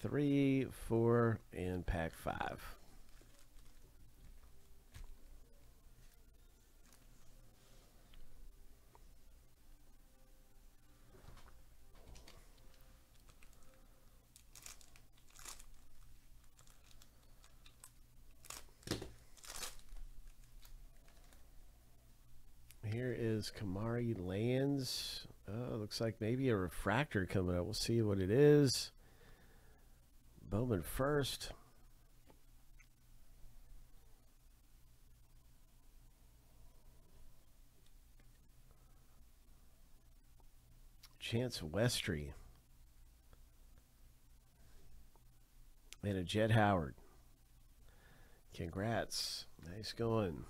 three, four, and pack five. Here is Kamari Lands. Oh, looks like maybe a refractor coming up. We'll see what it is. Bowman first. Chance Westry. And a Jett Howard. Congrats. Nice going.